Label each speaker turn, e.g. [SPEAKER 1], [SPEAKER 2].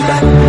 [SPEAKER 1] Portugal.